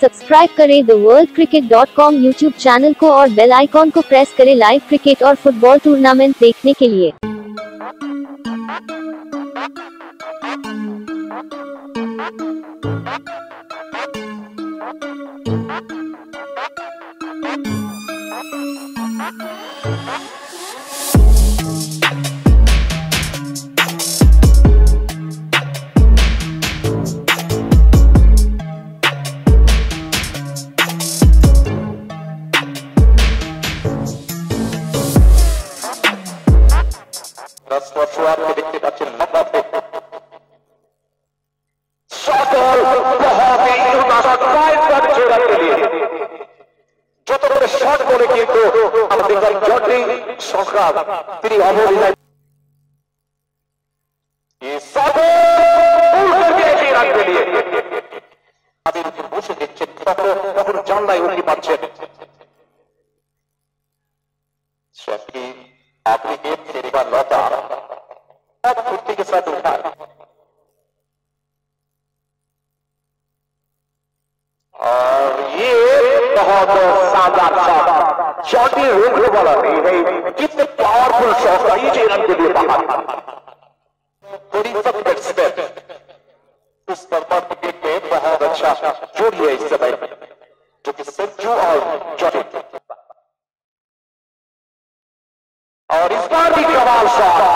Subscribe करें the world cricket dot com YouTube channel को और बेल आइकॉन को प्रेस करें लाइव क्रिकेट और फुटबॉल टूर्नामेंट देखने के लिए Thank you. চূড়ান্ত দেখতে পাচ্ছেন নবাবে সকল যত করে শট বলে কিন্তু আমাদের জটিল সংখ্যা তিনি অবহেলায় বসে দেখছেন কখনো লতা अब फुर्ती के साथ उठा। और ये बहुत शानदार शॉट शॉट ही वाला नहीं है। कितने पावरफुल शॉट का ये रन के लिए बाहर। थोड़ी सब बैट्समैन बहुत अच्छा जोड़ी है इस समय। जो कि संजू और जॉनी। और इस बार भी कमाल शॉट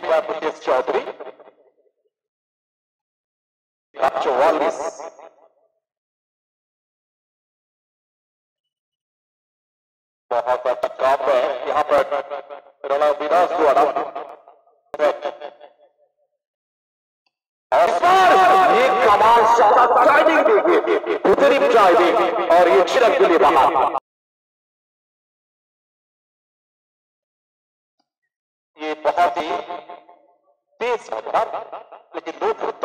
बार मुकेश चौधरी चौवालीस बहुत अच्छा काम है यहाँ पर। रणा विनाश द्वारा और और ये छिड़क के लिए बाहर। बहुत ही तेज रफ्तार लेकिन लोकभुक्त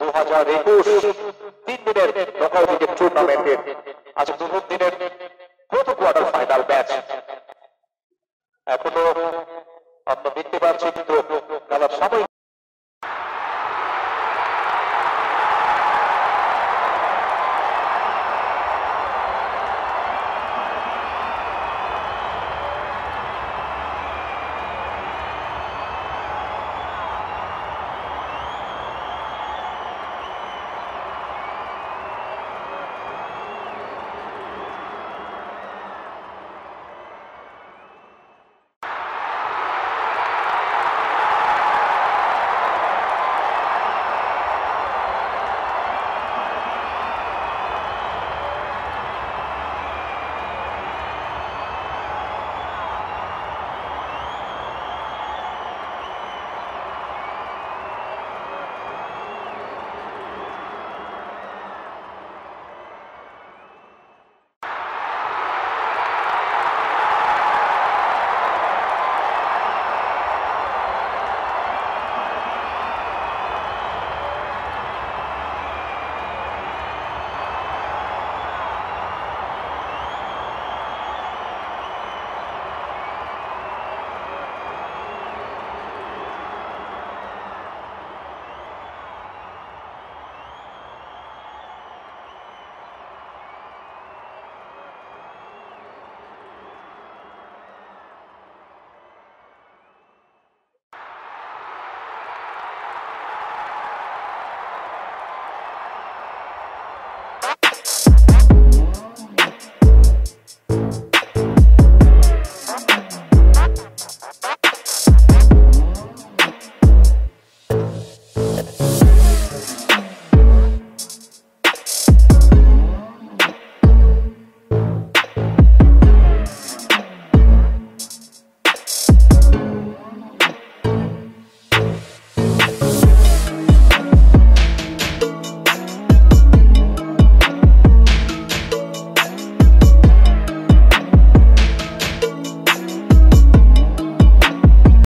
দু হাজার একুশ তিন দিনের নকআউট ক্রিকেট টুর্নামেন্টের আজ দুদিনের প্রথম কোয়ার্টার ফাইনাল ম্যাচ এখনও